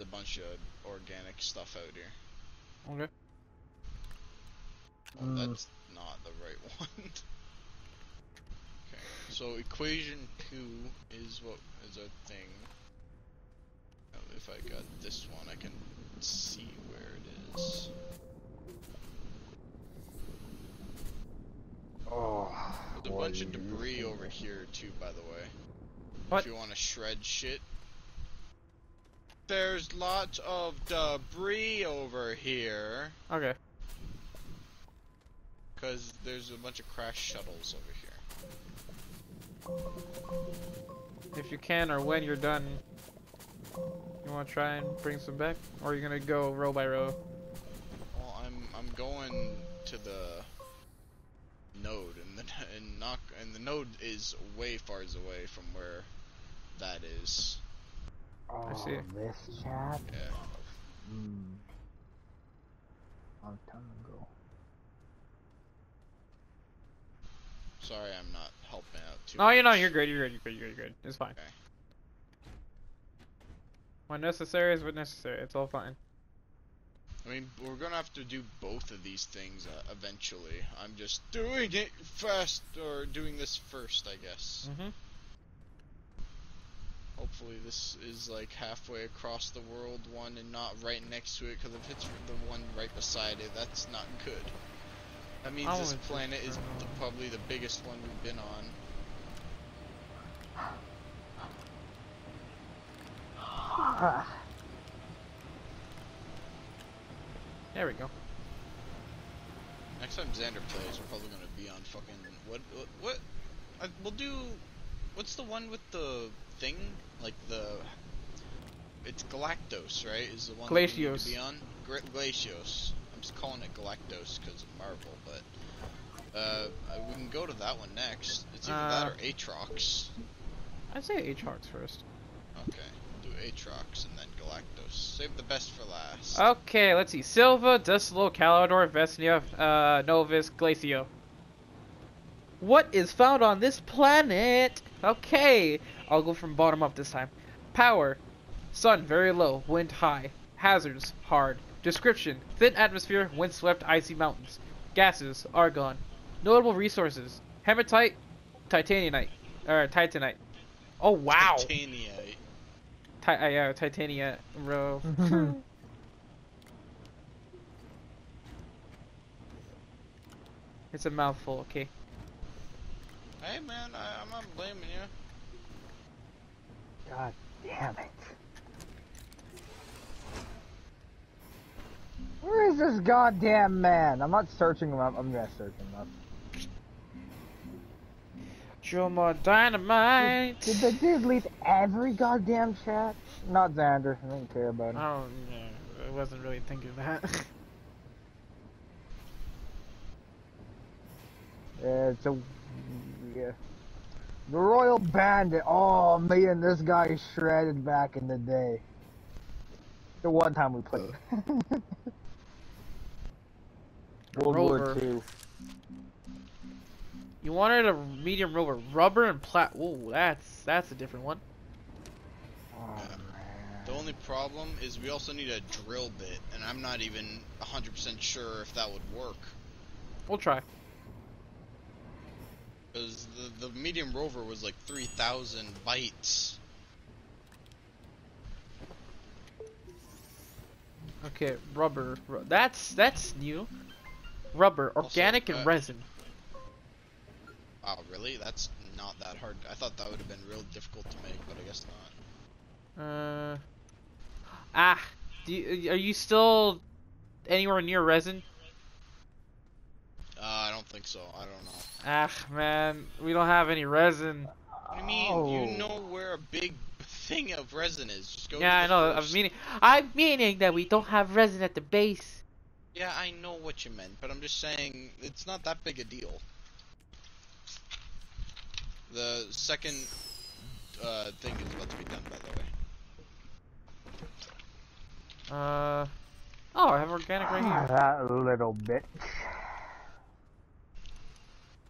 a bunch of organic stuff out here. Okay. Oh, Mm. that's not the right one. okay, so equation two is what is a thing. If I got this one, I can see where it is. Oh. There's a bunch of debris over here too, by the way. What? If you want to shred shit. There's lots of debris over here. Okay. Because there's a bunch of crash shuttles over here. If you can or when you're done, you want to try and bring some back, or are you gonna go row by row? Well, I'm I'm going to the node, and the and knock and the node is way far away from where that is. Oh, I see. this chat? Yeah. Hmm. Long time ago. Sorry, I'm not helping out too. No, you know much. you're good. You're good. You're good. You're good. You're good. It's fine. Okay. When necessary is what necessary. It's all fine. I mean, we're gonna have to do both of these things uh, eventually. I'm just doing it fast, or doing this first, I guess. Mm-hmm. Hopefully, this is like halfway across the world one and not right next to it. Because if it's the one right beside it, that's not good. That means I this planet is the, probably the biggest one we've been on. There we go. Next time Xander plays, we're probably gonna be on fucking what? What? what I, we'll do. What's the one with the thing? Like the. It's Galactos, right? Is the one that Glacios. to be on? Glacios. I'm just calling it Galactos because of Marvel, but uh, uh, we can go to that one next. It's either that Uh, or Atrox. I'd say H-Hearts first. Okay, do Atrox and then Galactos. Save the best for last. Okay, let's see. Sylva, Desolo, Calidor, Vesania, uh, Novus, Glacio. What is found on this planet? Okay, I'll go from bottom up this time. Power. Sun very low, wind high. Hazards hard. Description: thin atmosphere, windswept, icy mountains. Gases argon. Notable resources: hematite, titaniumite, or titanite. Oh wow! Titaniite. Ti- uh, yeah, titania row. It's a mouthful, okay. Hey man, I, I'm not blaming you. God damn it. Where is this goddamn man? I'm not searching him up. I'm gonna search him up. Joma Dynamite! Did the dude delete every goddamn chat? Not Xander. I don't care about him. Oh, I don't. I wasn't really thinking that. Yeah, it's a yeah. The Royal Bandit. Oh man, this guy shredded back in the day. The one time we played. Uh. World War Rover. Two. you wanted a medium rover, rubber and plat. Whoa, that's that's a different one. Oh The only problem is we also need a drill bit, and I'm not even 100% sure if that would work. We'll try. Because the, the medium rover was like 3,000 bytes. Okay, rubber. That's that's new. Rubber, Also, organic and uh, resin. Wow, really? That's not that hard. I thought that would have been real difficult to make, but I guess not. Uh. Ah. Do you, are you still anywhere near resin? I don't think so. I don't know. Ah, man, we don't have any resin. What do you mean? Oh. You know where a big thing of resin is. Just go Yeah, I the know. I'm meaning, I'm meaning that we don't have resin at the base. Yeah, I know what you meant, but I'm just saying it's not that big a deal. The second uh, thing is about to be done, by the way. Uh. Oh, I have organic right Ah, here. that little bitch.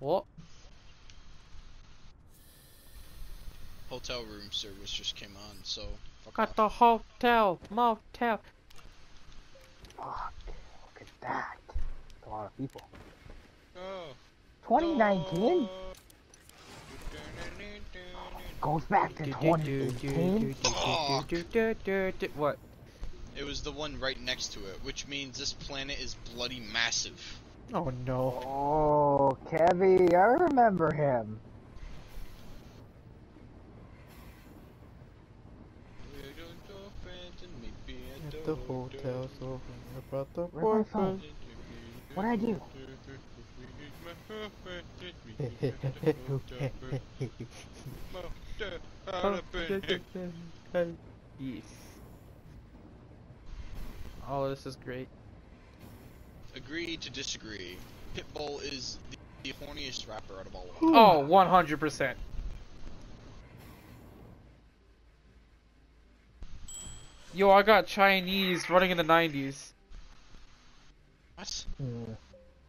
What? Hotel room service just came on, so Fuck Got off. the hotel, motel. Fuck. Look at that. That's a lot of people. Oh. 2019 goes back to 2018. What? It was the one right next to it, which means this planet is bloody massive. Oh no. Oh, Kevy, I remember him. At the hotel, so about the phone? boyfriend. What'd I do? yes. Oh, this is great. Agree to disagree. Pitbull is the, the horniest rapper out of all of them. Oh, 100%. Yo, I got Chinese running in the 90s. What?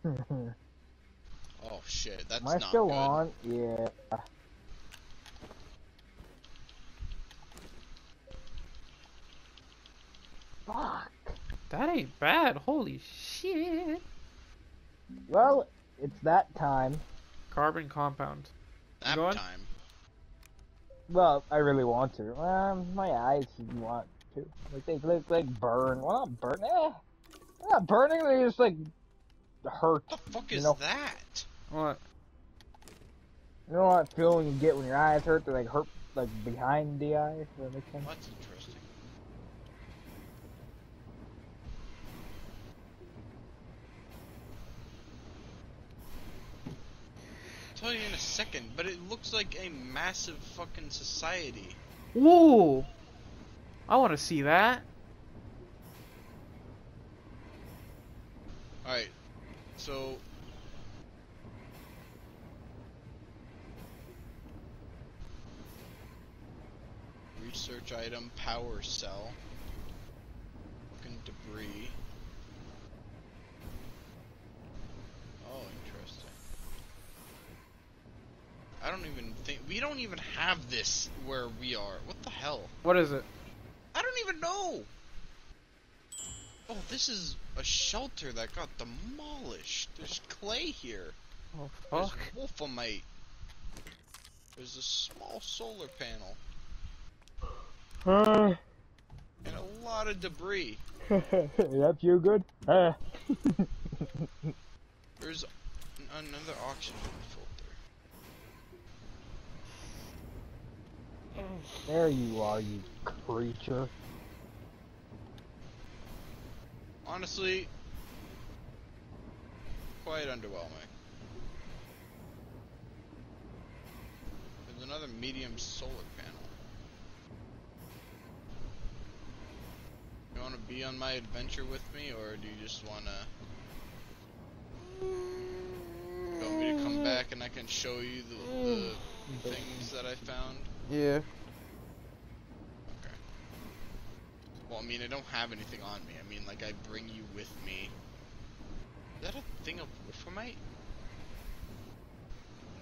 Hmm. Oh shit, that's Am I not still good. on? Yeah. Fuck. That ain't bad. Holy shit. Well, it's that time. Carbon compound. Nap going? time. Well, I really want to. Um, my eyes want to. Like they look like burn. Well, not burn. Eh, they're not burning. They just like hurt. What the fuck is know- that? What? You know what feeling you get when your eyes hurt? They like hurt like behind the eye. Does that make sense? That's interesting. Tell you in a second, but it looks like a massive fucking society. Whoa! I want to see that. Alright, so. Research item, power cell. Fucking debris. I don't even think. We don't even have this where we are. What the hell? What is it? I don't even know. Oh, this is a shelter that got demolished. There's clay here. Oh There's fuck. wolframite. There's a small solar panel Uh, and a lot of debris. that feel good? Uh. There's another oxygen there you are, you creature. Honestly, quite underwhelming. There's another medium solar panel. You want to be on my adventure with me, or do you just want to? You want me to come back and I can show you the, the mm. things that I found? Yeah. Okay. Well, I mean, I don't have anything on me. I mean, like, I bring you with me. Is that a thing of wolframite?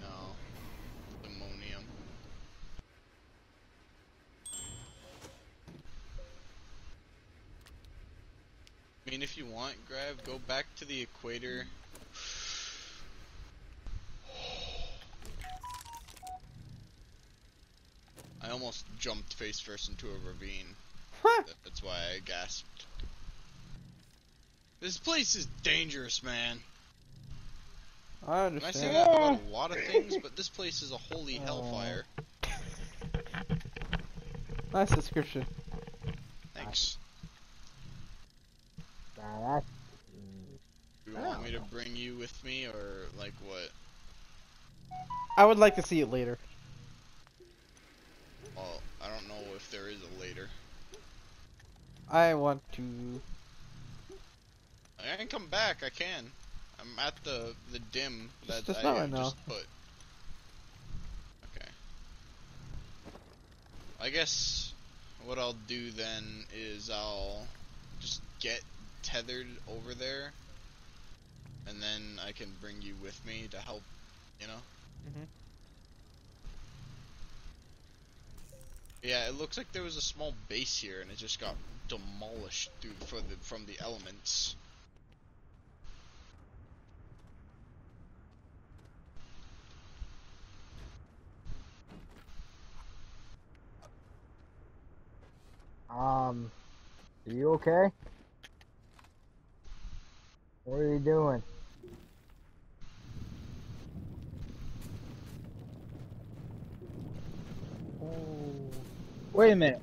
No. Ammonium. I mean, if you want, Grav, go back to the equator. I almost jumped face first into a ravine. That's why I gasped. This place is dangerous, man. I understand. And I say that about a lot of things, but this place is a holy hellfire. Nice description. Thanks. Do you want me to bring you with me, or like what? I would like to see it later. Well, I don't know if there is a later. I want to. I can come back. I can. I'm at the the dim that Just I not right just put. Okay. I guess what I'll do then is I'll just get tethered over there, and then I can bring you with me to help. You know. Mhm. Yeah, it looks like there was a small base here, and it just got demolished through for the from the elements. Um, are you okay? What are you doing? Oh. Wait a minute.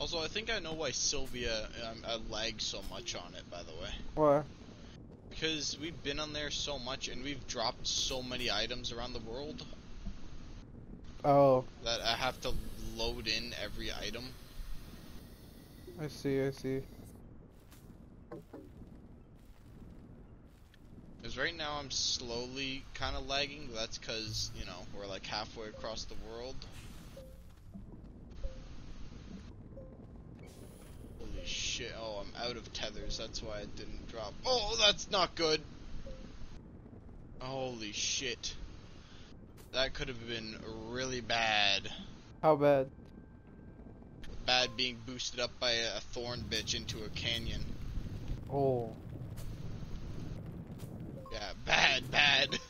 Also, I think I know why Sylvia um, I lag so much on it. By the way, What? Because we've been on there so much, and we've dropped so many items around the world Oh, that I have to load in every item. I see, I see. Because right now I'm slowly kind of lagging. That's because you know we're like halfway across the world. Oh, I'm out of tethers. That's why it didn't drop. Oh, that's not good. Holy shit! That could have been really bad. How bad? Bad being boosted up by a thorn bitch into a canyon. Oh. Yeah, bad, bad.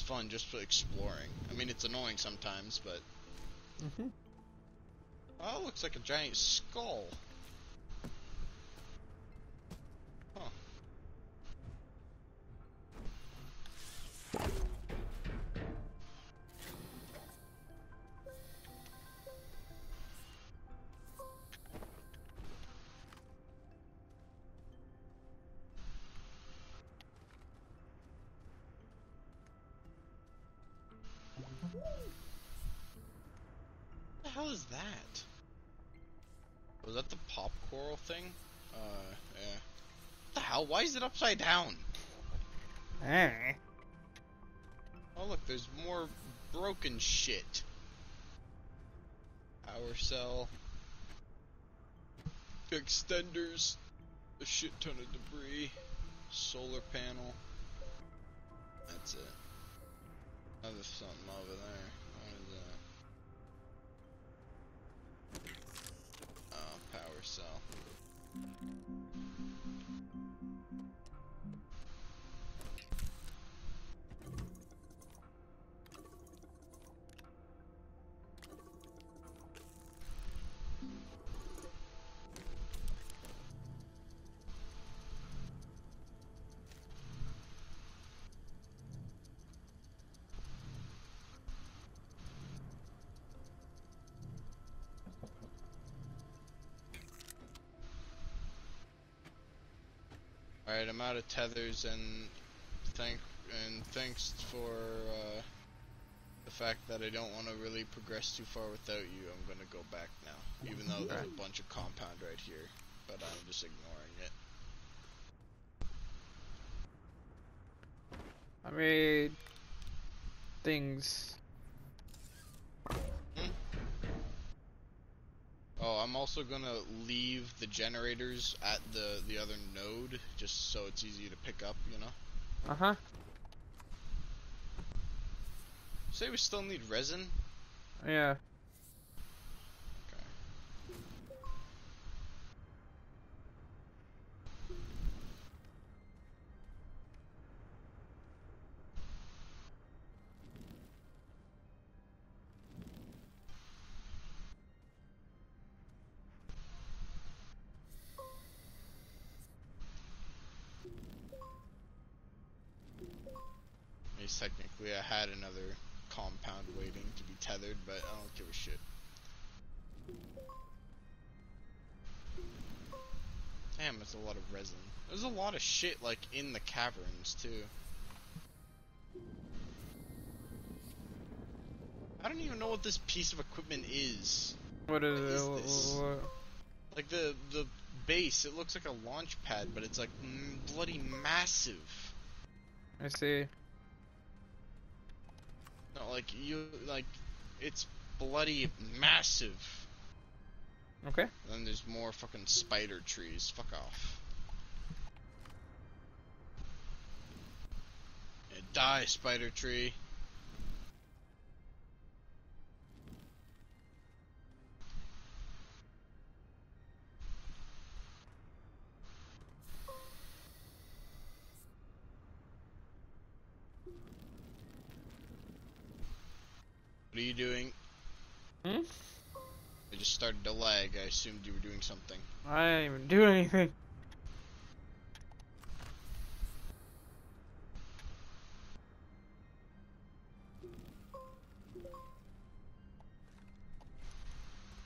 is fun just for exploring. I mean, it's annoying sometimes, but Mm-hmm. Oh, looks like a giant skull. Is that? Was that the pop coral thing? Uh, yeah. What the hell? Why is it upside down? Eh. Oh look, there's more broken shit. Power cell. Extenders. A shit ton of debris. Solar panel. That's it. Oh, there's something over there. Thank you. Alright, I'm out of tethers and thank and thanks for uh, the fact that I don't want to really progress too far without you. I'm gonna go back now, even though there's a bunch of compound right here, but I'm just ignoring it. I mean, things. I'm also gonna leave the generators at the the other node, just so it's easy to pick up. You know. Uh huh. Say we still need resin. Yeah. I had another compound waiting to be tethered, but I don't give a shit. Damn, it's a lot of resin. There's a lot of shit like in the caverns too. I don't even know what this piece of equipment is. What is, What is it? This? wha- Like the the base, it looks like a launch pad, but it's like bloody massive. I see. Like you like it's bloody massive. Okay. And then there's more fucking spider trees. Fuck off. Yeah, die, spider tree. What are you doing? Hmm? I just started to lag. I assumed you were doing something. I didn't even do anything.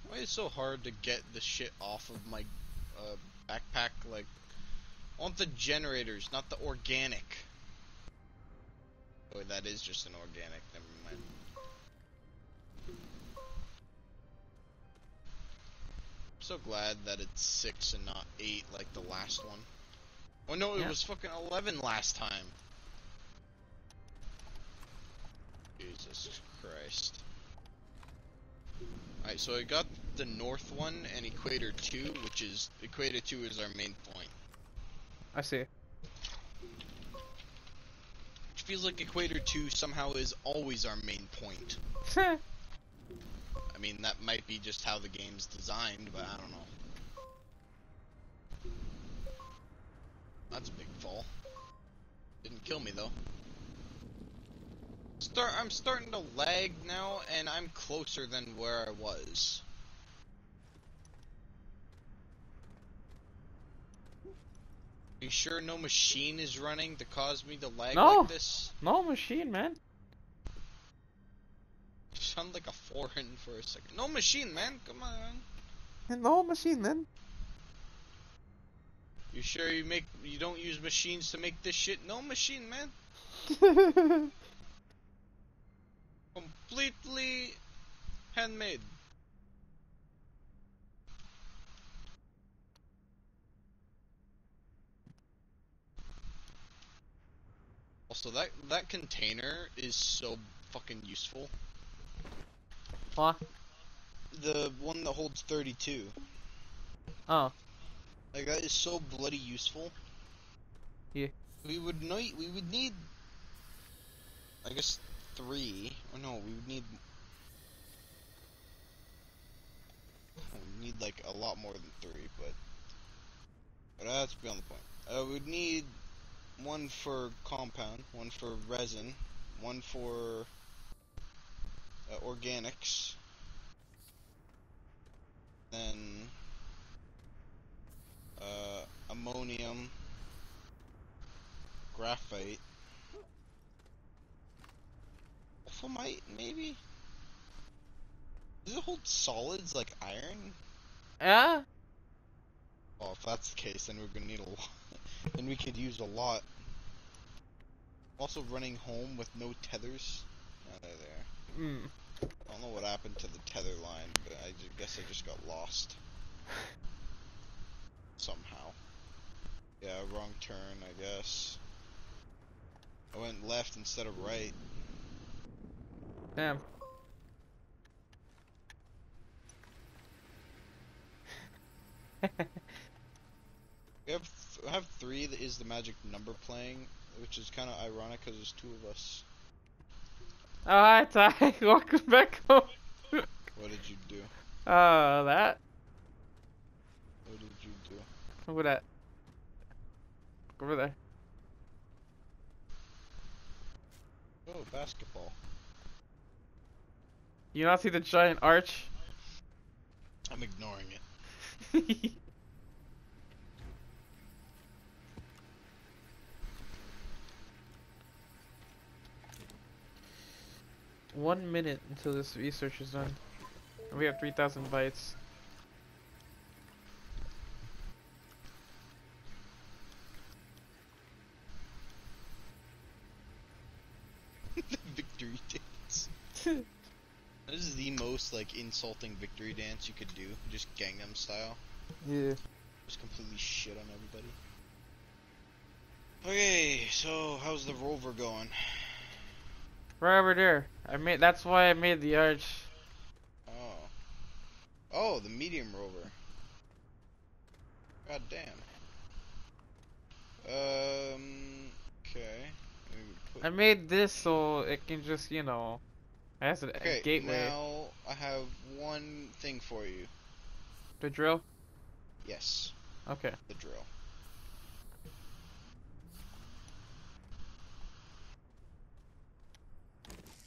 Why is it so hard to get the shit off of my uh, backpack? Like, I want the generators, not the organic. Oh, that is just an organic. Never so glad that it's six and not eight like the last one. Oh no, it Yeah. was fucking eleven last time. Jesus Christ. Alright, so I got the north one and Equator 2, which is Equator 2 is our main point. I see. Which feels like Equator 2 somehow is always our main point. I mean, that might be just how the game's designed, but I don't know. That's a big fall. Didn't kill me though. Start. I'm starting to lag now, and I'm closer than where I was. Are you sure no machine is running to cause me to lag No. like this? no machine, man. Sound like a foreign for a second. No machine, man. Come on. No machine, man. You sure you make you don't use machines to make this shit? No machine, man. Completely handmade. Also, that that container is so fucking useful. What? The one that holds 32. Oh, Like that is so bloody useful. Yeah. We would need we would need I guess three. Or no, we would need we need like a lot more than three, but but that's beyond the point. Uh, we'd need one for compound, one for resin, one for uh, organics, then uh, ammonium, graphite, wolframite, maybe? Does it hold solids like iron? yeah. Oh, if that's the case, then we're gonna need a lot. then we could use a lot. Also, running home with no tethers. Oh, there. Mm. I don't know what happened to the tether line, but I guess I just got lost. Somehow. Yeah, wrong turn, I guess. I went left instead of right. Damn. We have th- I have three that is the magic number playing, which is kind of ironic because there's two of us. Oh, hi, Ty. Welcome back home. What did you do? Uh, that. What did you do? At that. Over there. Oh, basketball. You not see the giant arch? I'm ignoring it. one minute until this research is done. We have 3,000 bytes. victory dance. this is the most like insulting victory dance you could do, just Gangnam style. Yeah. Just completely shit on everybody. Okay, so how's the rover going? Right over there. I made. That's why I made the arch. Oh. Oh, the medium rover. God damn. Um. Okay. I made this so it can just, you know, has a, a Okay, gateway. now I have one thing for you. The drill. Yes, Okay. the drill.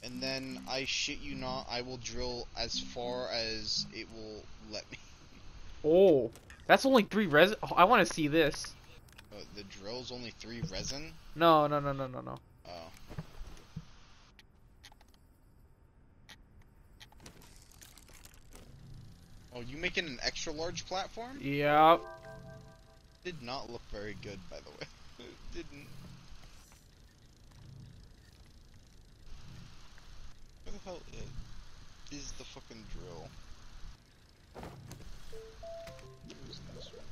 And then I shit you not, I will drill as far as it will let me. Oh, that's only three resin. Oh, I want to see this. Uh, the drill's only three resin. No, no, no, no, no, no. Oh. Oh, you making an extra large platform? Yep. Did not look very good, by the way. It didn't. Where the hell is, the fucking drill? Where's this one?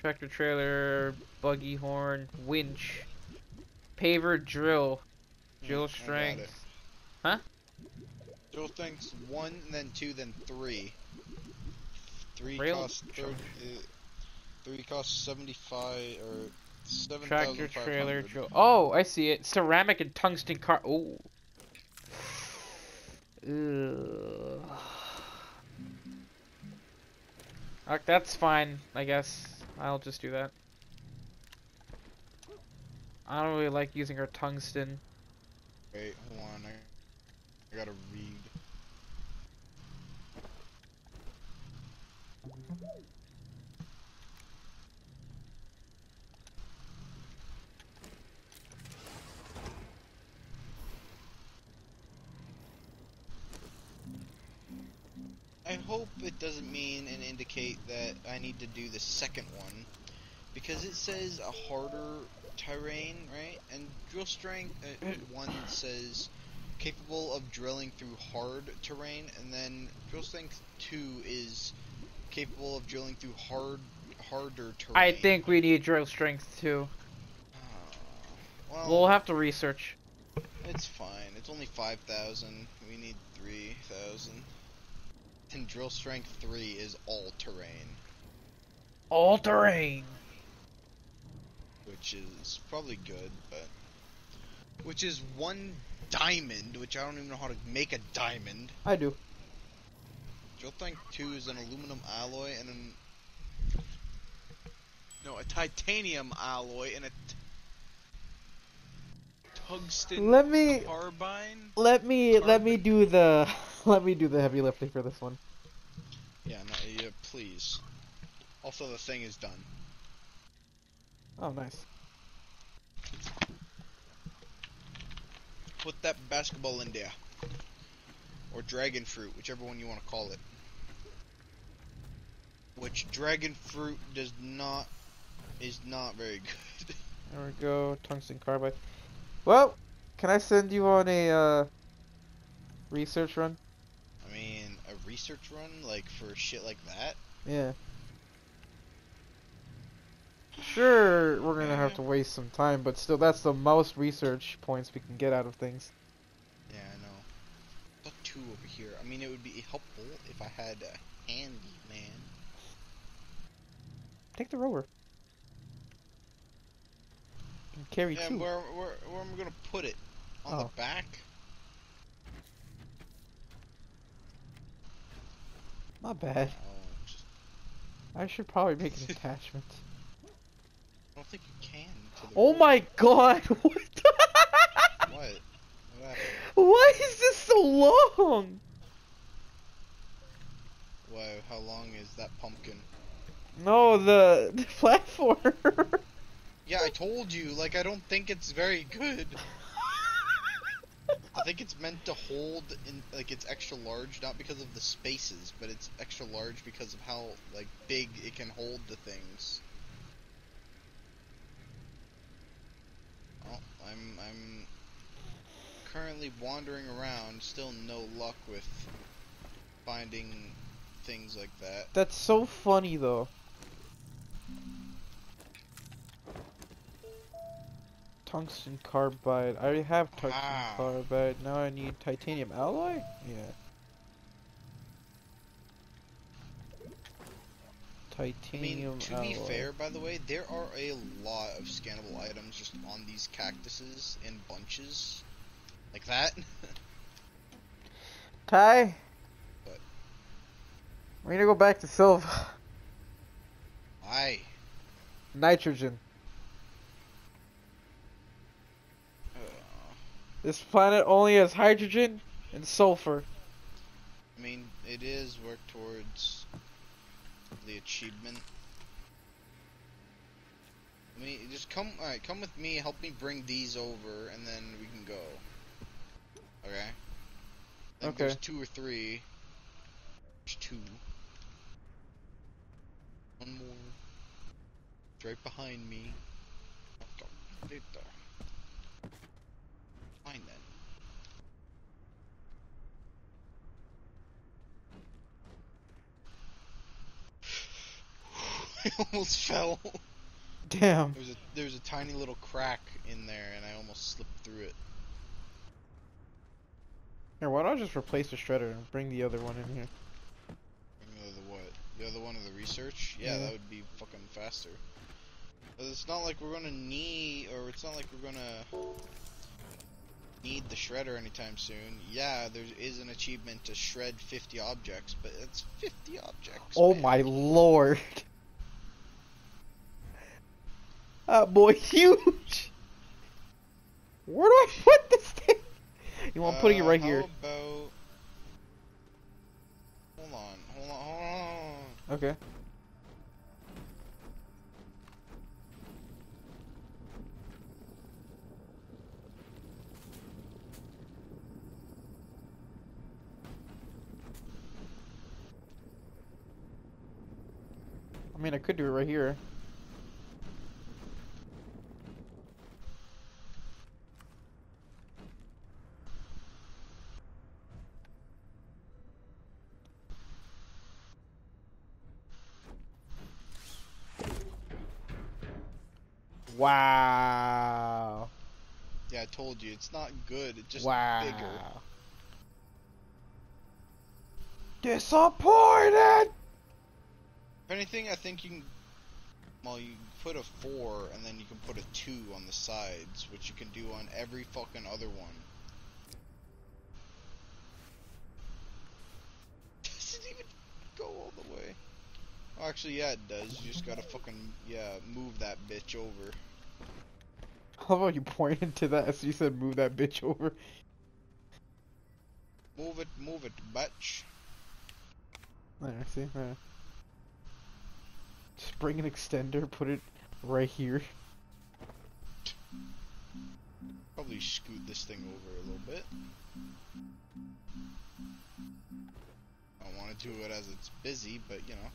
Tractor trailer, buggy horn, winch, paver drill, drill got strength. Huh? Drill strengths one, then two, then three. Three Rail- costs uh, three costs seventy five or Tractor trailer hundred. Oh, I see it. Ceramic and tungsten car. Oh. Ugh. Uh, that's fine, I guess. I'll just do that. I don't really like using our tungsten. Wait, hold on. I, I gotta read. I hope it doesn't mean and indicate that I need to do the second one because it says a harder terrain, right? And drill strength uh, one says capable of drilling through hard terrain, and then drill strength two is capable of drilling through hard, harder terrain. I think we need drill strength 2. Uh, well, We'll have to research. it's fine. It's only five thousand. We need three thousand. And drill strength three is all terrain, All terrain. which is probably good, but which is one diamond, which I don't even know how to make a diamond. I do. Drill strength two is an aluminum alloy and an no, a titanium alloy and a t- tungsten Let me carbide. let me let me do the let me do the heavy lifting for this one. Yeah, no, yeah, please. Also, the thing is done. Oh, nice. Put that basketball in there. Or dragon fruit, whichever one you want to call it. Which dragon fruit does not is not very good. There we go. Tungsten carbide. Well, can I send you on a uh, research run? I mean, a research run like for shit like that. Yeah. Sure, we're gonna have to waste some time, but still, that's the most research points we can get out of things. Yeah, I know. Got two over here. I mean, it would be helpful if I had a handy man. Take the rover. Can carry Yeah, two. where, where where am I gonna put it? On Oh. the back? Not bad. Oh, I should probably make an attachment. I don't think you can. Oh rope. my god! What? What? What? Why is this so long? Wow, how long is that pumpkin? No, the, the platform. Yeah, I told you, like, I don't think it's very good. I think it's meant to hold, in, like, it's extra large, not because of the spaces, but it's extra large because of how, like, big it can hold the things. Oh, I'm I'm currently wandering around, still no luck with finding things like that. That's so funny though. Tungsten carbide. I already have tungsten Ah. carbide. Now I need titanium alloy? Yeah. Titanium I mean, to alloy. be fair, by the way, there are a lot of scannable items just on these cactuses in bunches. Like that. Ty? What? We're gonna go back to silver. Aye. Nitrogen. Uh, This planet only has hydrogen and sulfur. I mean, it is work towards the achievement. I mean, just come. All right, come with me. Help me bring these over, and then we can go. Okay. I think Okay. There's two or three. There's two. One more. It's right behind me. Oh, God. Later. Fine then. I almost fell. Damn. There's a there's a tiny little crack in there, and I almost slipped through it. Here, why don't I just replace the shredder and bring the other one in here? Bring The other what? The other one of the research? Yeah, Yeah. that would be fucking faster. 'Cause It's not like we're gonna need, or it's not like we're gonna need the shredder anytime soon. Yeah, there is an achievement to shred 50 objects, but it's 50 objects. Oh man. my lord. That boy huge. Where do I put this thing? You want putting it Uh, right how here. About... Hold on, hold on, hold on. Okay. I mean, I could do it right here. Wow. Yeah, I told you, it's not good, it's just wow. bigger. Disappointed. If anything, I think you can. Well, you put a four, and then you can put a two on the sides, which you can do on every fucking other one. Does it even go all the way? Oh, actually, yeah, it does. You just gotta fucking yeah move that bitch over. I love how you pointed to that as you said move that bitch over. Move it, move it, bitch. There, see? There. Just bring an extender, put it right here. Probably scoot this thing over a little bit. I want to do it as it's busy, but you know.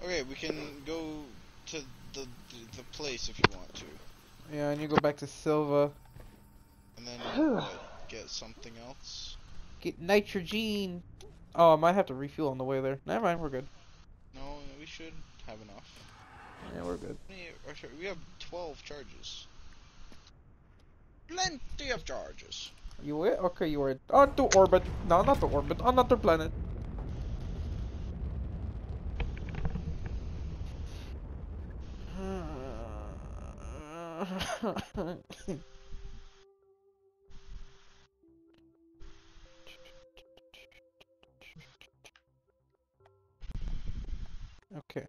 Okay, we can go to the the, the place if you want to, Yeah, and you go back to Sylva. and then what, uh, get something else. Get nitrogen. Oh, I might have to refuel on the way there. Never mind, we're good. No, we should have enough. Yeah, we're good. Oh, sorry, We have twelve charges. Plenty of charges. You were okay. You were on to orbit. No, not to orbit. Another planet. okay.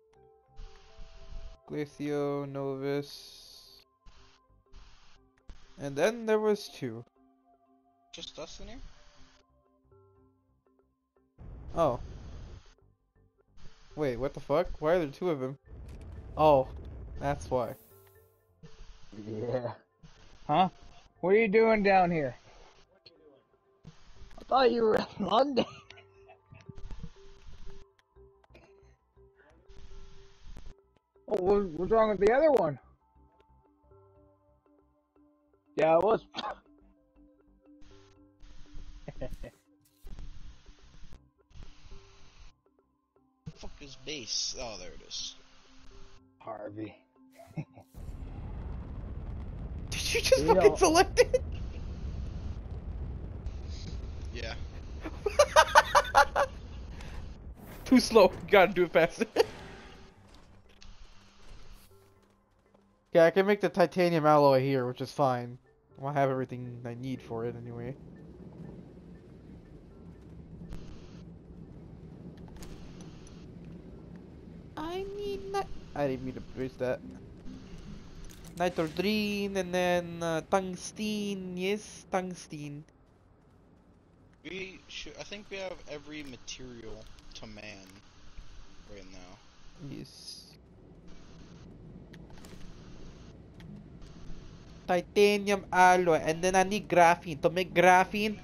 Glacio, Novus. And then there was two. Just us in here. Oh. Wait, what the fuck? Why are there two of them? Oh, that's why. Yeah. Huh? What are you doing down here? I thought you were in London. Oh, what, what's wrong with the other one? Yeah, it was. fuck is base? Oh, there it is. Harvey. Did you just You fucking know- select it? Yeah. Too slow. You gotta do it faster. yeah, I can make the titanium alloy here, which is fine. I'll have everything I need for it anyway. I need nit- I didn't mean to push that. Nitrogen and then uh, tungsten. Yes, tungsten. We should. I think we have every material to man right now. Yes. Titanium alloy, and then I need graphene. To make graphene,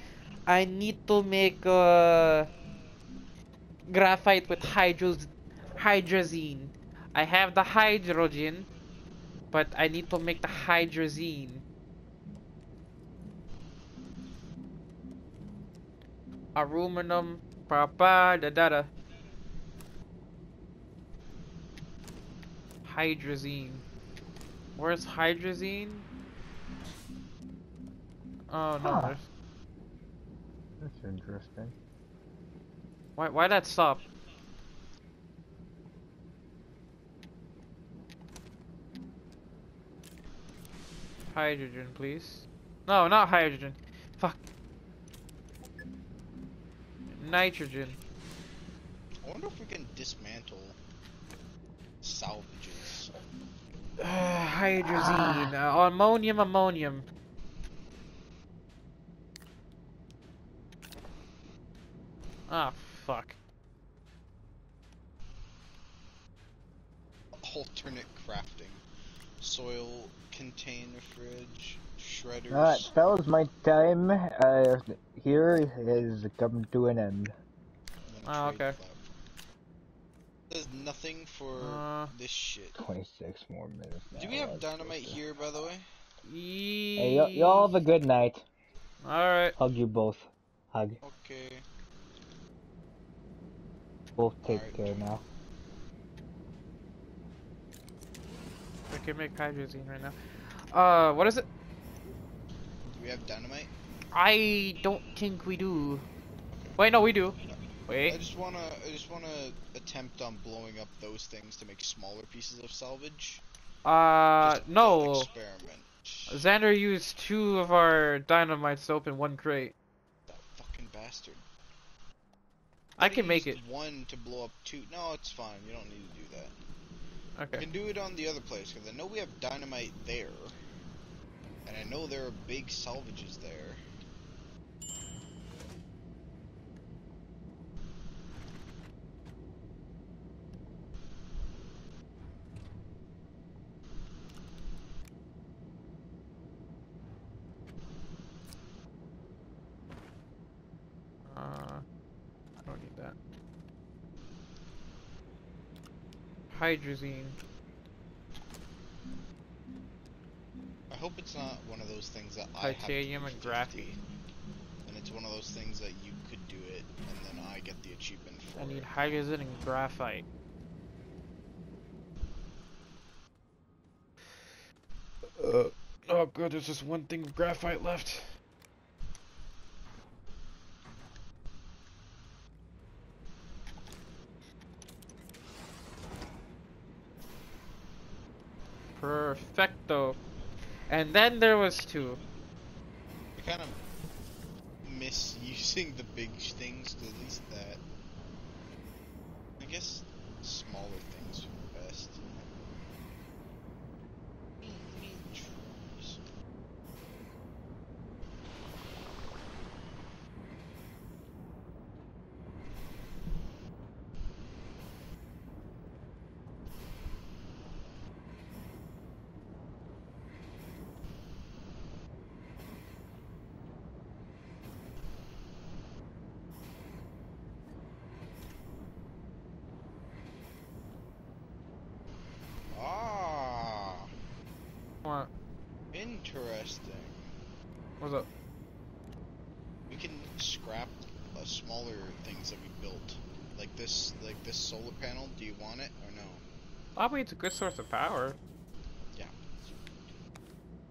I need to make uh, graphite with hydro hydrazine. I have the hydrogen, but I need to make the hydrazine. Aluminum, pa pa da da da. Hydrazine. Where's hydrazine? Oh no, Huh. That's interesting. why why that stop? Hydrogen, please. No, not hydrogen. Fuck. Nitrogen. I wonder if we can dismantle salvages. hydrazine. Uh, ammonium, ammonium. Ah, fuck. Alternate crafting. Soil container fridge. Shredders. Alright, fellas, my time uh, here is come to an end. Oh, okay. platform. There's nothing for Uh. this shit. 26 more minutes now. Do we have that's dynamite okay. here, by the way? Hey, y'all have a good night. Alright. Hug you both. Hug. Okay. Both take Alright. care now. I can make hydrazine right now. Uh, what is it? Do we have dynamite? I don't think we do. Wait, no, we do. Wait. I just wanna, I just wanna attempt on blowing up those things to make smaller pieces of salvage. Uh, no. Experiment. Xander used two of our dynamites to open one crate. That fucking bastard. I he can make it. One to blow up two. No, it's fine. You don't need to do that. We Okay. can do it on the other place because I know we have dynamite there, and I know there are big salvages there. Hydrazine. I hope it's not one of those things that I have to Titanium and 50, graphene. and it's one of those things that you could do it, and then I get the achievement for I need it. hydrazine and graphite. Uh, oh good, there's just one thing of graphite left. Perfecto. And then there was two. I kind of miss using the big things, 'cause at least that. I guess smaller things are best. Trees. Ah, What? interesting. What's up? We can scrap uh, smaller things that we built, like this, like this solar panel. Do you want it or no? I mean, it's a good source of power.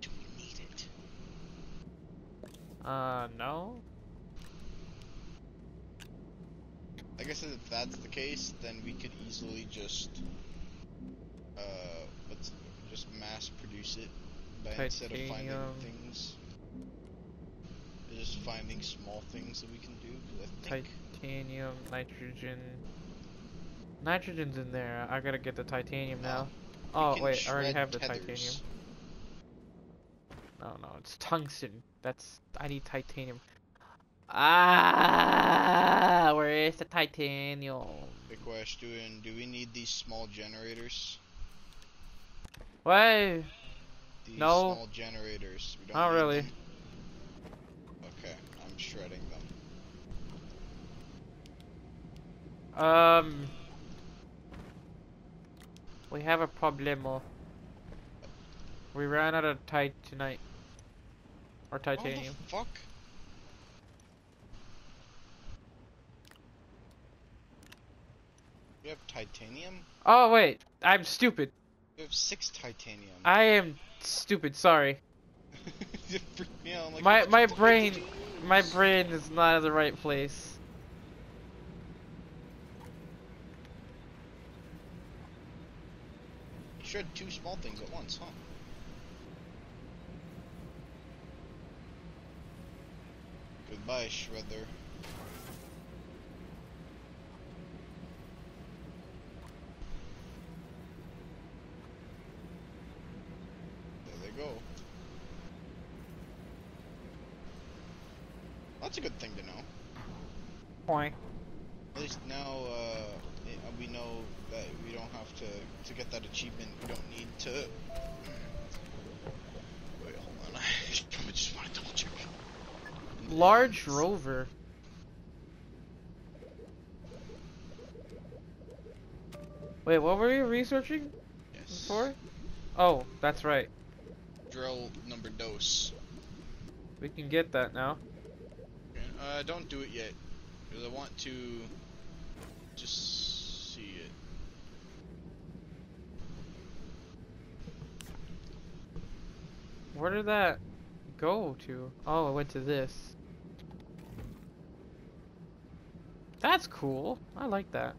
Do we need it? Uh, no. I guess if that's the case, then we could easily just, uh, let's just mass produce it, by instead of finding Titanium. things, just finding small things that we can do. I think Titanium, nitrogen. Nitrogen's in there. I gotta get the titanium now. Oh wait, I already have the tethers. titanium. No, no, it's tungsten. That's I need titanium. Ah, where is the titanium? Big question: Do we need these small generators? Why? These No. small generators. We don't Not really. them? Okay, I'm shredding them. Um, we have a problemo. We ran out of titanite or titanium. What the fuck? You have titanium? Oh wait, I'm stupid. You have six titanium. I am stupid. Sorry. You freaked me out. Like, My my brain, my brain is not in the right place. You shred two small things at once, huh? Goodbye, Shredder. There they go. That's a good thing to know. Point. At least now uh, we know that we don't have to to get that achievement. We don't need to. Wait, hold on. I just want to double check. Large rover. Wait, what were you researching Yes. for? Oh, that's right. Drill number dos. We can get that now. Uh, don't do it yet, because I want to just see it. Where did that go to? Oh, it went to this. That's cool. I like that.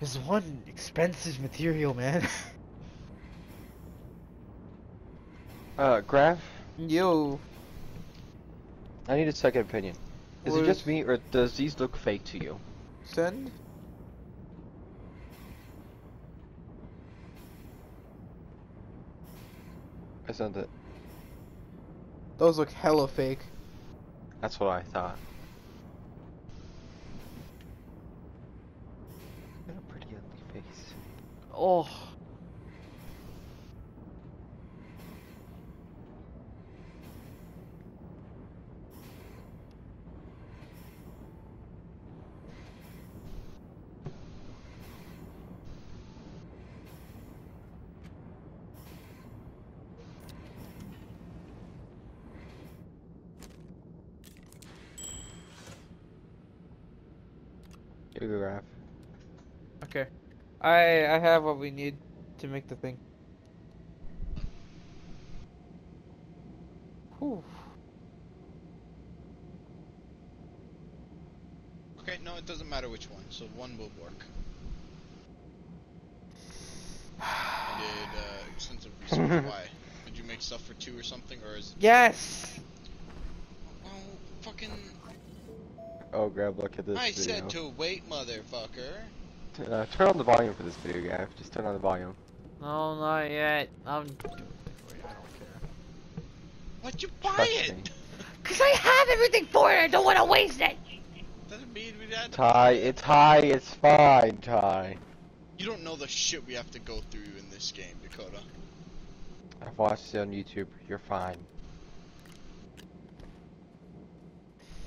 There's one expensive material, man. Uh, Graph, Yo. I need a second opinion. Is What it just is- me, or does these look fake to you? Send? I sent it. Those look hella fake. That's what I thought. Got a pretty ugly face. Oh. Here you go, Graph. Okay. I I have what we need to make the thing. Whew. Okay, no, it doesn't matter which one. So one will work. I did uh, extensive research. Why? Did you make stuff for two or something, or is it? Yes. Well, fucking. Oh, Grab, look at this I video. said to wait, motherfucker. T- uh, turn on the volume for this video, Graph. Just turn on the volume. No, not yet. I'm. Wait, I don't care. Why'd you buy Trust it? me. Cause I have everything for it. I don't want to waste it. Doesn't mean we had. Ty, it's high, it's fine, Ty. You don't know the shit we have to go through in this game, Dakota. I've watched it on YouTube. You're fine.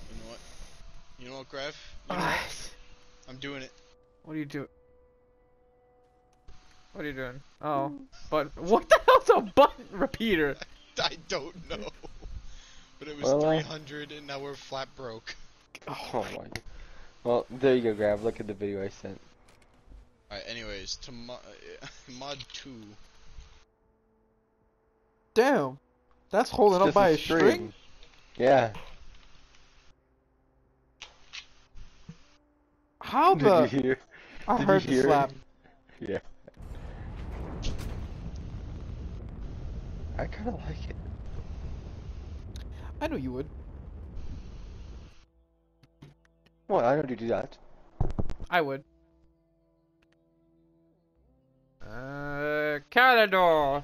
You know what? You know what, Grev? You know what? I'm doing it. What do you do? What are you doing? Oh, but what the hell's a button repeater? I don't know. But it was Well, uh, 300 and now we're flat broke. Oh my. Well, there you go, Grab. Look at the video I sent. Alright, anyways, to mo- mod 2. Damn, that's holding It's up by a just string. Yeah. How Did the? I Did heard you the hear? slap. Yeah. I kind of like it. I know you would. Well, I don't do that. I would. Uh, Calidor.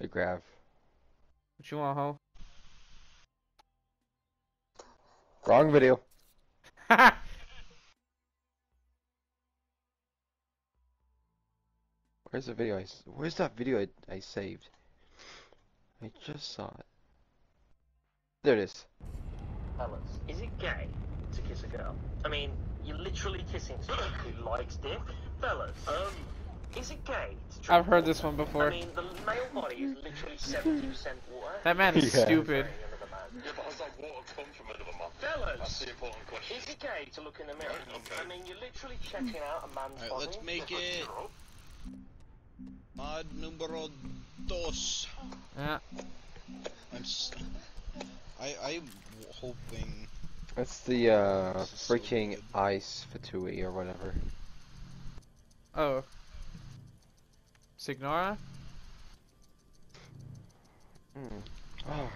Hey, Grav. What you want, ho? Wrong video. Where's the video I s- Where's that video I, I saved? I just saw it. There it is. Fellas, is it gay to kiss a girl? I mean, you're literally kissing someone who likes dick. Fellas, um, is it gay to drink I've heard this one before. I mean, the male body is literally 70% water. That man is Yeah. stupid. Another man. Yeah, but has that water come from another man? Fellas, That's the important question. is it gay to look in the mirror? Okay. I mean, you're literally checking out a man's Alright, body. let's make it like- mod numero dos. Yeah. I'm s- I, I'm hoping. That's the uh, This is so freaking ice fatui or whatever. Oh. Signora? Hmm. Oh,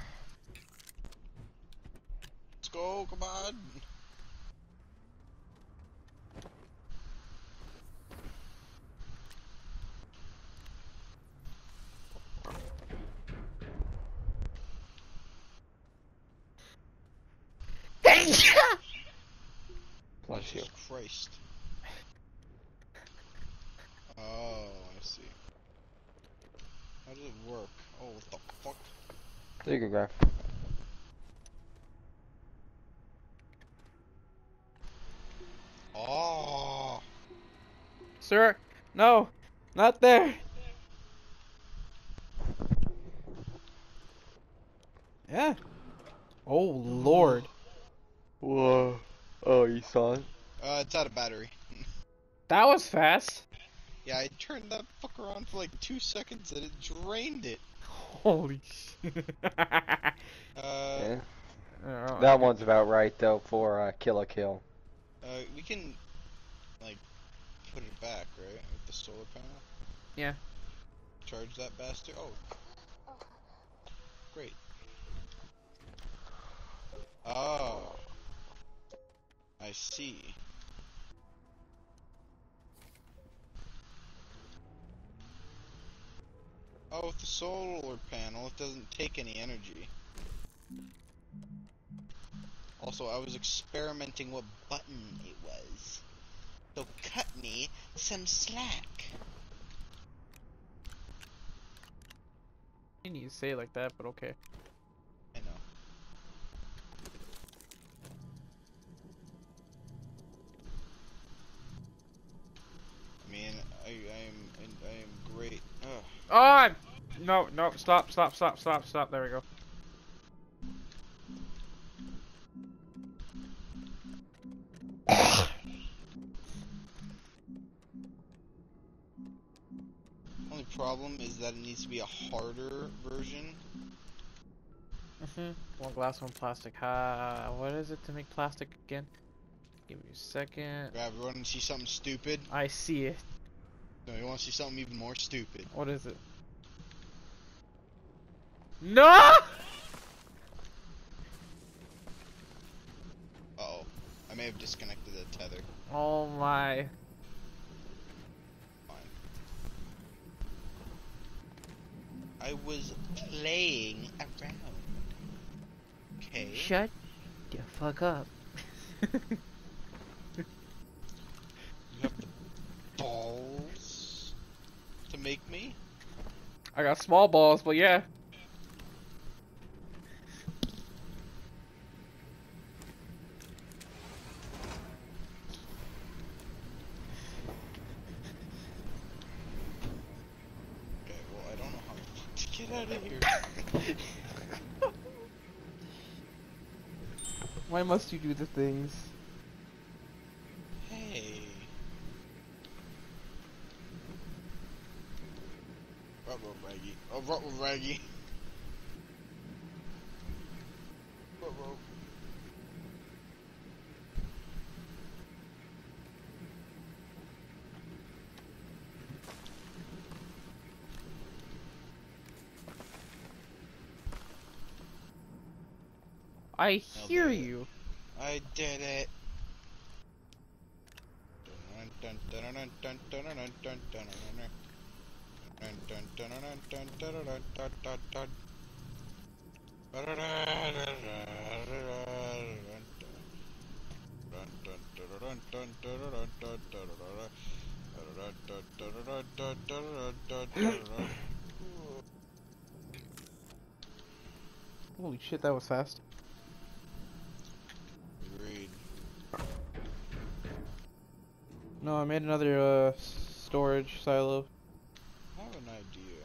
Let's go, come on. bless you. Christ. Oh, I see. How does it work? Oh, what the fuck? There you go, Graf. Oh, Sir, no, not there. Yeah. Oh lord. Whoa. Oh, you saw it? uh, it's out of battery. That was fast. Yeah, I turned that fucker on for like two seconds and it drained it. Holy shit. Uh, Yeah. Oh, That one's about right though for uh, kill a kill. uh, we can, like, put it back, right? With the solar panel? Yeah. Charge that bastard? Oh. Great. Oh. I see. Oh, with the solar panel, it doesn't take any energy. Also, I was experimenting what button it was. So cut me some slack. You need to say it like that, but okay. I know. I mean, I, I am, I am great. Ugh. Oh! No, no, stop, stop, stop, stop, stop. There we go. Only problem is that it needs to be a harder version. hmm One glass, one plastic. Ha! What is it to make plastic again? Give me a second. Grab, you want to see something stupid? I see it. No, you want to see something even more stupid. What is it? No! Uh oh. I may have disconnected the tether. Oh my. Fine. I was playing around. Okay. Shut the fuck up. You have the balls to make me? I got small balls, but yeah. out of here. Why must you do the things? Hey. Ruh-roh, Raggy. Oh, ruh-roh, Raggy. Ruh-roh. I hear you. Did it. Holy shit, that was fast. No, I made another uh storage silo. I have an idea.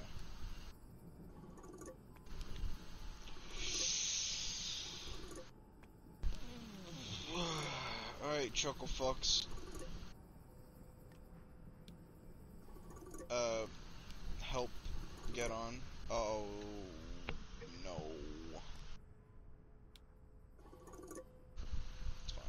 Alright, Chuckle Fucks. Uh, help get on. Oh, no. It's fine.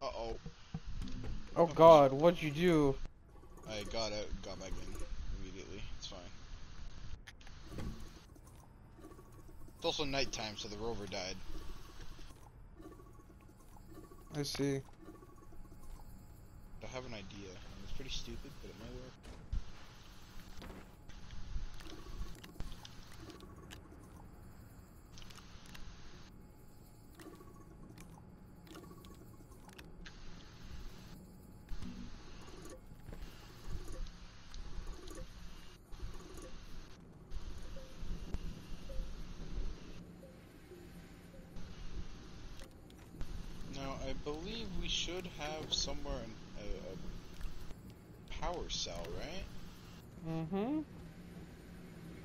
Oh. Uh oh. Oh god, what'd you do? I got out, got back in immediately. It's fine. It's also nighttime, so the rover died. I see. I have an idea. It's pretty stupid, but it might work. Now, I believe we should have somewhere an, a, a power cell, right? Mm-hmm. Where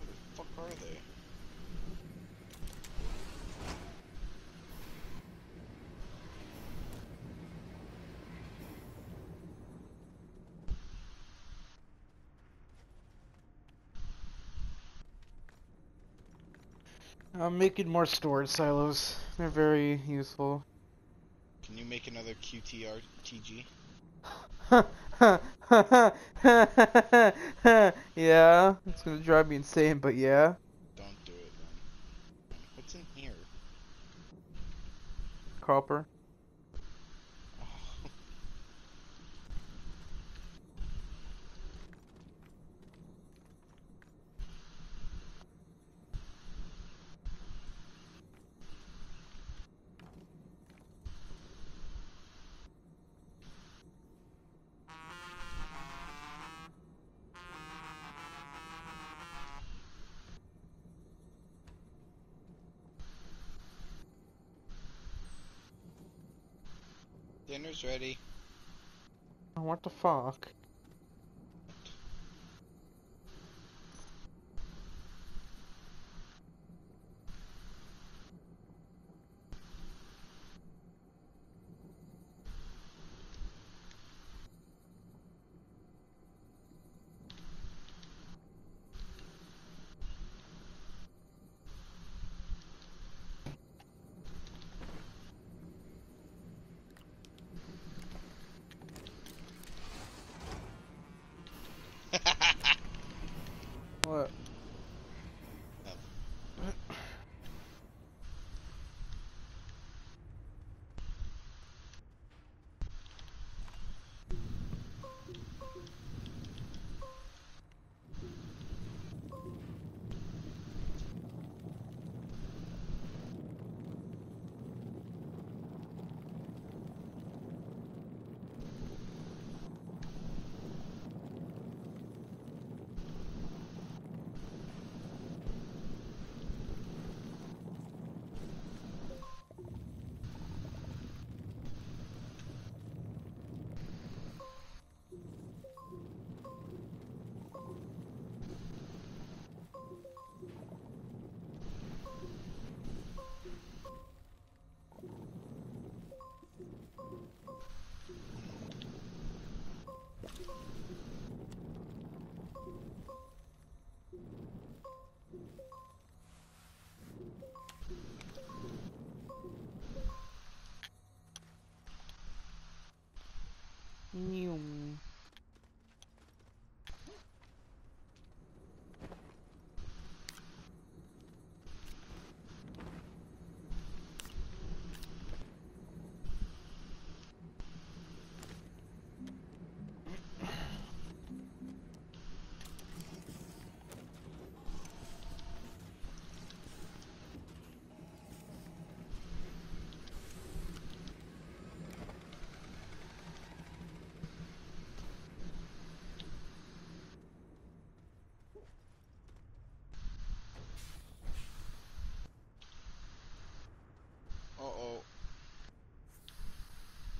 the fuck are they? I'm making more storage silos. They're very useful. Make another QTRTG? yeah, it's gonna drive me insane, but yeah. Don't do it then. What's in here? Copper. Oh. Dinner's ready. What the fuck?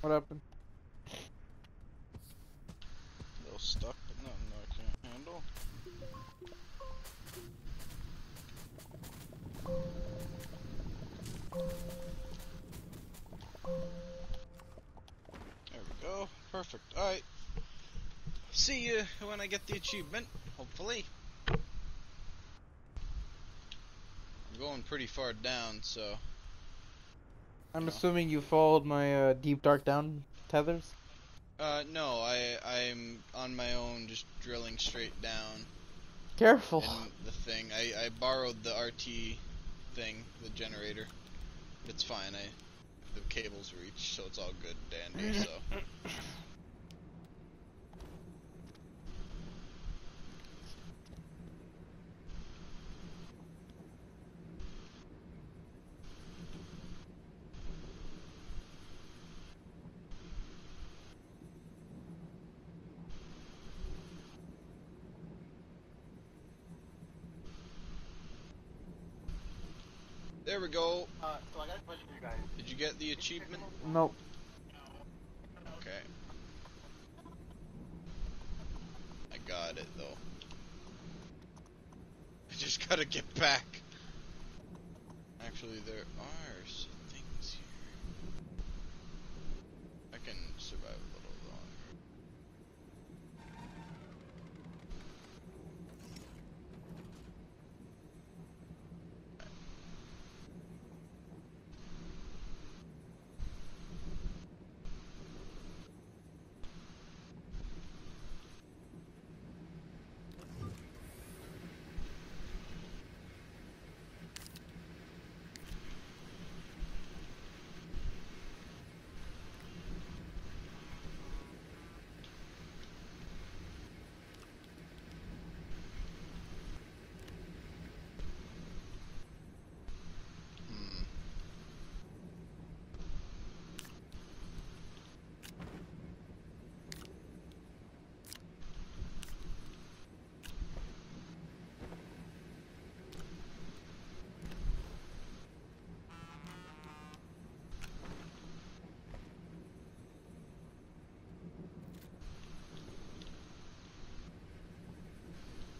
What happened? A little stuck, but nothing I can't handle. There we go. Perfect. Alright. See you when I get the achievement, hopefully. I'm going pretty far down, so. I'm assuming you followed my uh, deep dark down tethers. Uh, no, I I'm on my own, just drilling straight down. Careful. And the thing, I I borrowed the RT thing, the generator. It's fine. I the cables reach, so it's all good, dandy. So there we go. Uh, so I got a question for you guys. Did you get the achievement? Nope. Okay. I got it though. I just gotta get back. Actually, there are some things here. I can survive a little longer.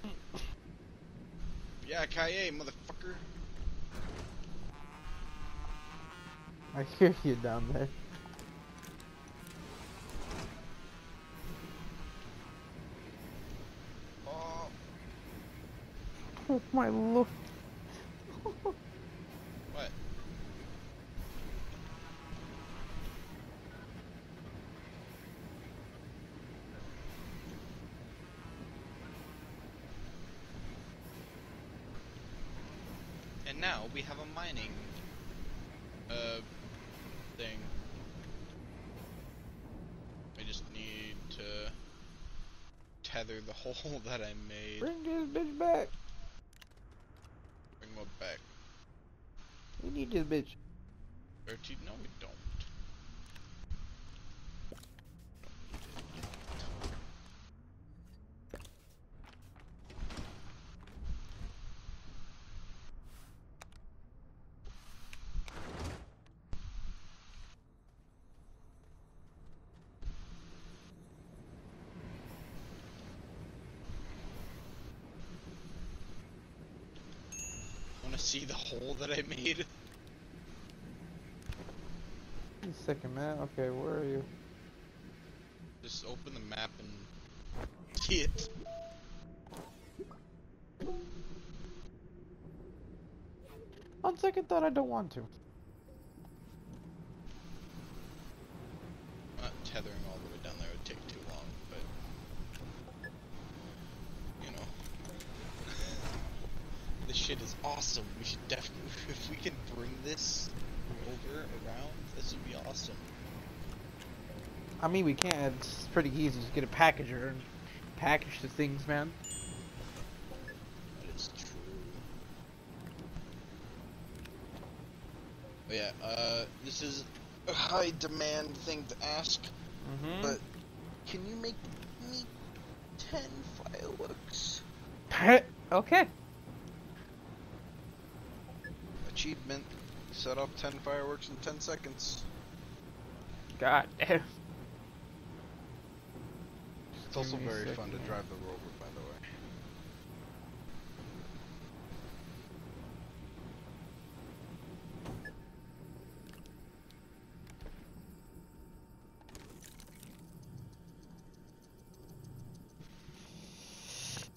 Hmm. Yeah, Kaye, motherfucker. I hear you down there. Oh, Oh my lord. Mining uh thing. I just need to tether the hole that I made. Bring this bitch back. Bring what back? We need this bitch. Or to, no, we don't. Want to see the hole that I made? A second, man. Okay, where are you? Just open the map and see it. On second thought, I don't want to. Not tethering all the way down there would take too long, but you know, this shit is awesome. We should definitely, if we can bring this over around, this would be awesome. I mean, we can. It's pretty easy. Just get a packager and package the things, man. That is true. But yeah, uh, this is a high demand thing to ask, Mm-hmm. but can you make me 10 fireworks? okay. Achievement. Set off 10 fireworks in 10 seconds. God damn. It's also Give me a very fun to drive the Rover, by the way.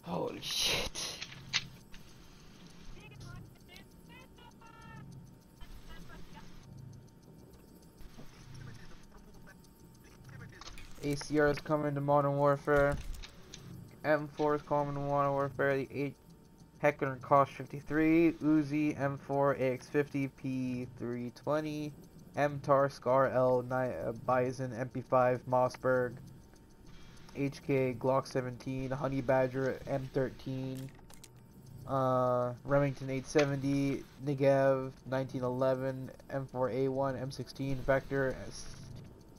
Holy shit. ACR is coming to Modern Warfare. M4 is coming to Modern Warfare. The 8 Heckler Cost 53. Uzi M4 AX50 P320. MTAR Scar L9 uh, Bison MP5 Mossberg. HK Glock 17, Honey Badger M13, uh, Remington 870, Negev 1911, M4A1, M16 Vector,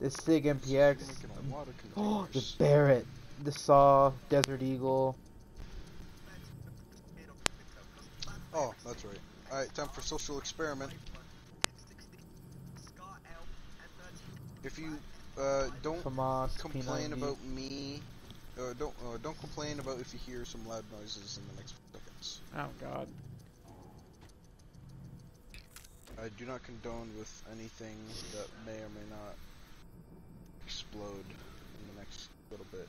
S- the Sig MPX, Making a lot of oh, the. Barrett, the Saw, Desert Eagle. Oh, that's right. Alright, time for social experiment. If you uh, don't FAMAS, complain P90. about me, uh, don't uh, don't complain about if you hear some loud noises in the next few seconds. Oh god. I do not condone with anything that may or may not explode in the next little bit.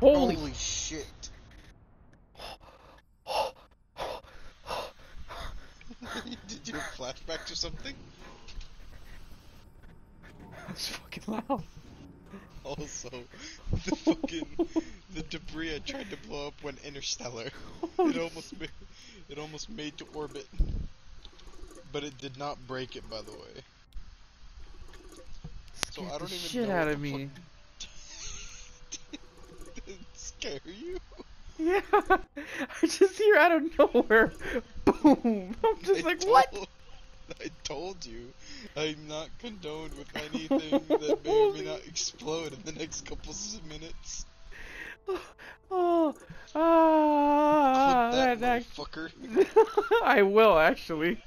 Holy, Holy shit! Did you have flashbacks or something? that's fucking loud. Also, the fucking the debris I tried to blow up went interstellar. It almost made it almost made to orbit, but it did not break it. By the way, so Scared I don't the even shit out of me. Did it scare you? Yeah, I just hear out of nowhere, boom. I'm just I like, what? I told you, I'm not condoned with anything that may or may not explode in the next couple of minutes. Oh, Clip ah, that, that, act- motherfucker. I will actually.